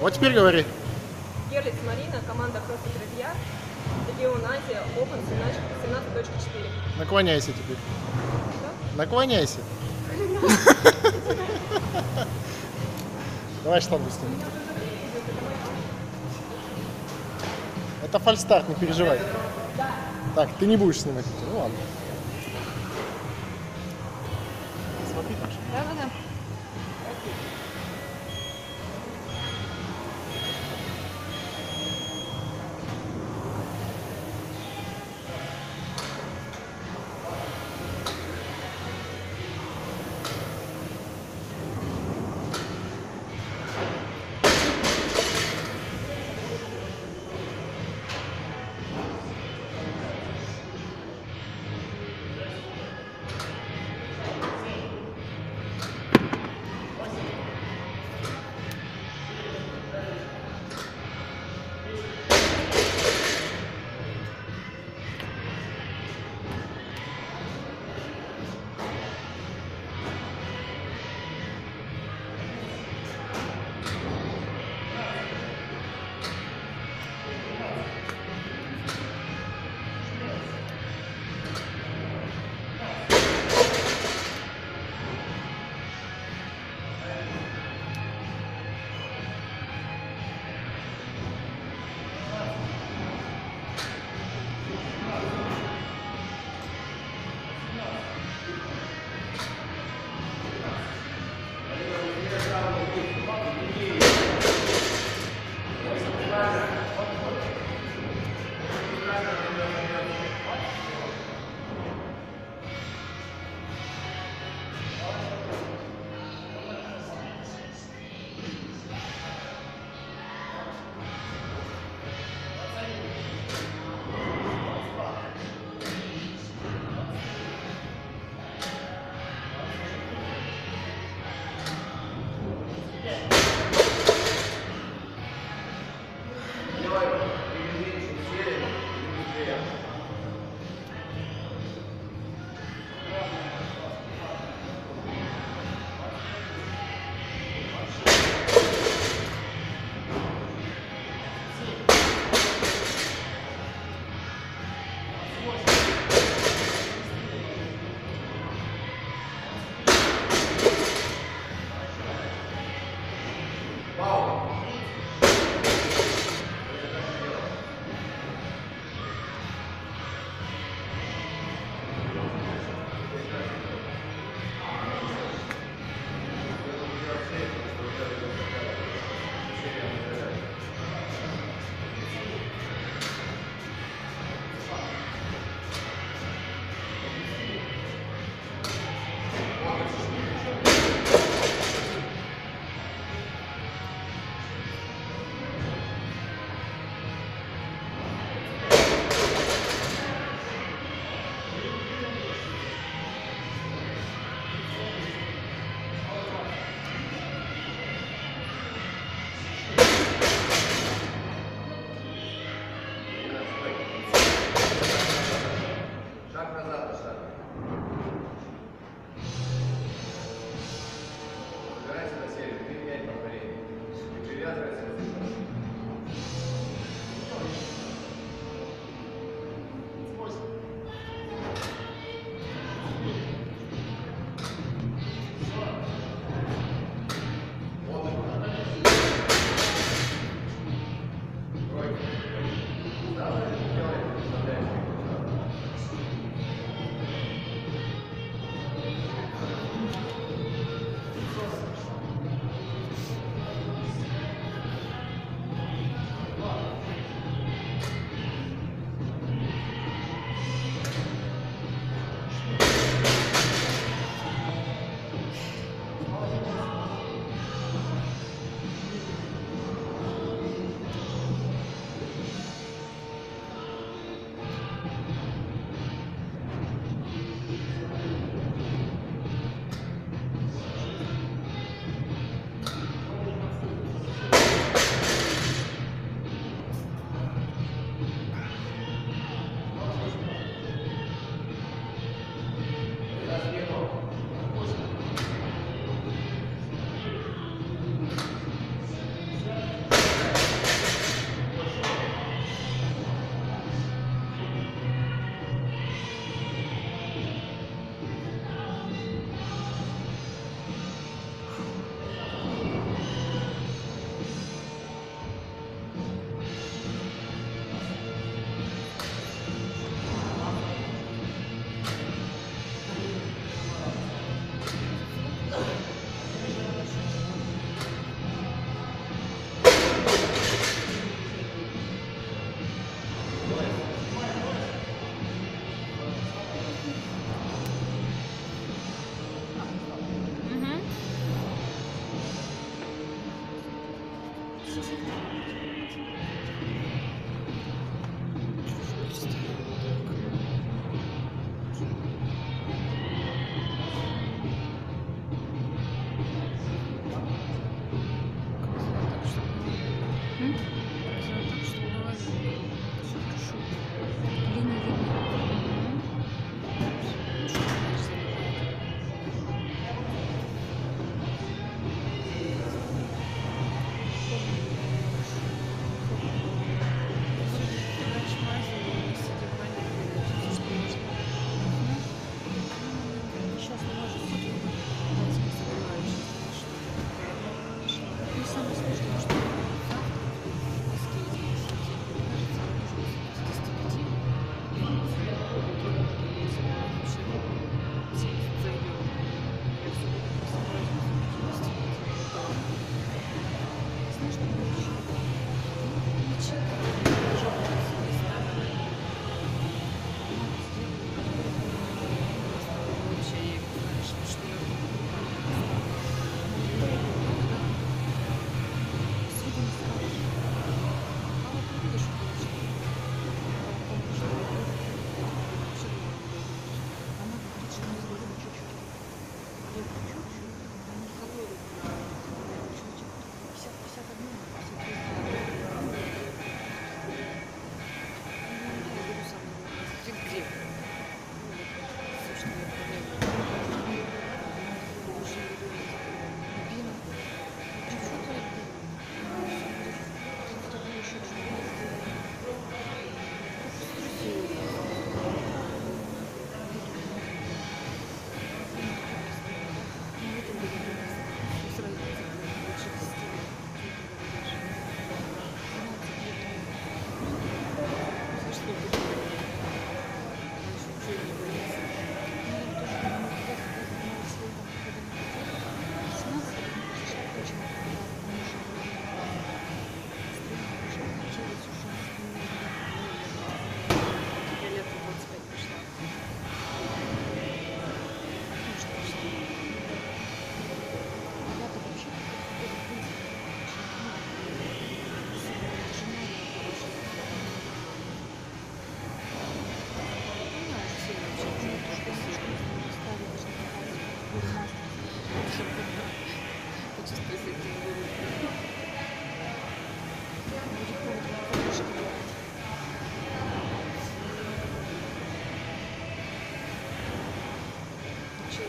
Вот теперь говори. Герлиц Марина, команда CrossFit Ревья, регион Азия, Open 17.4. Наклоняйся теперь. Наклоняйся. Давай штангу сними. Это фальстарт, не переживай. Так, ты не будешь снимать. Ну ладно. Смотри, Таша. Да-да-да. Сейчас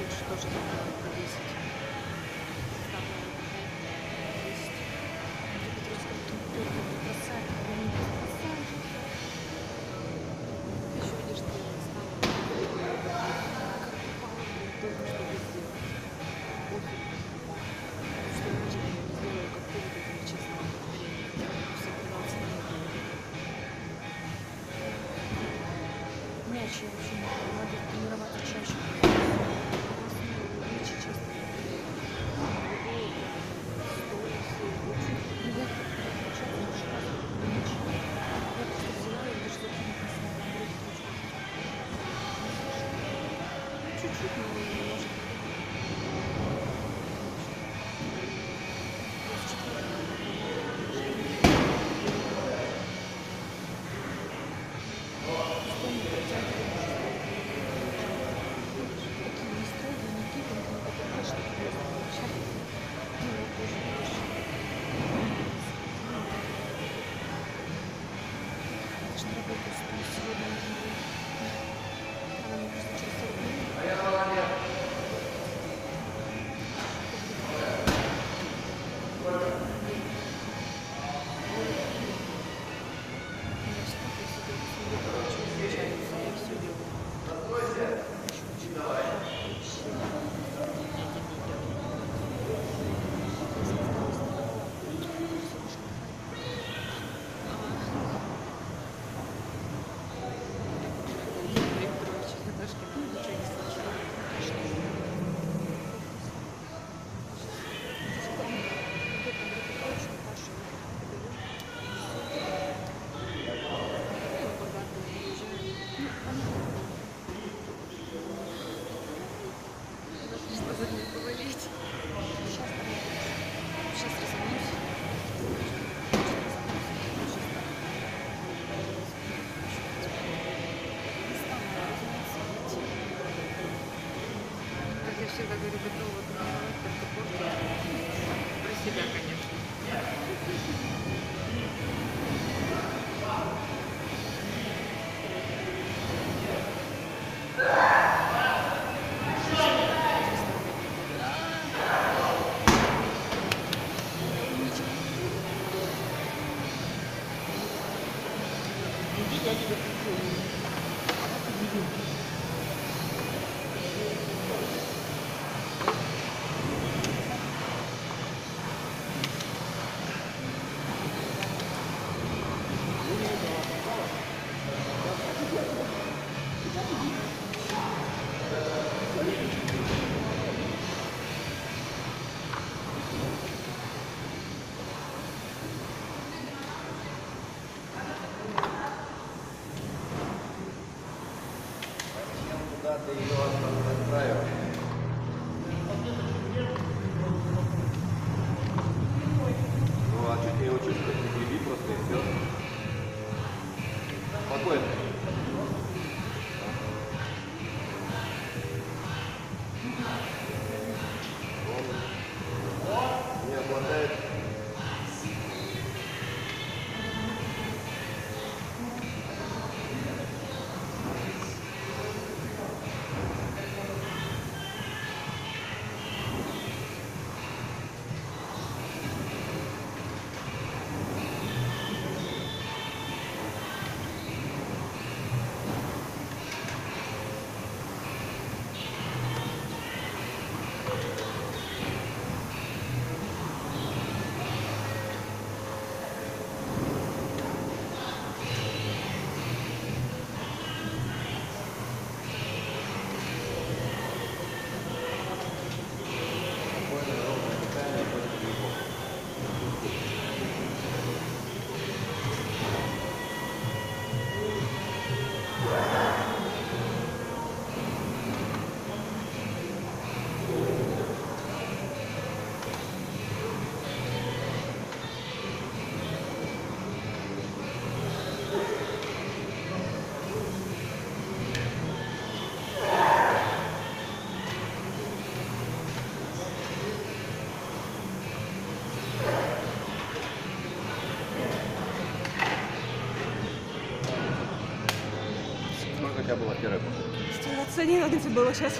Вообще лучше тоже такое повесить. Куда ты ее отправил? Ну, Стираться не надо было сейчас.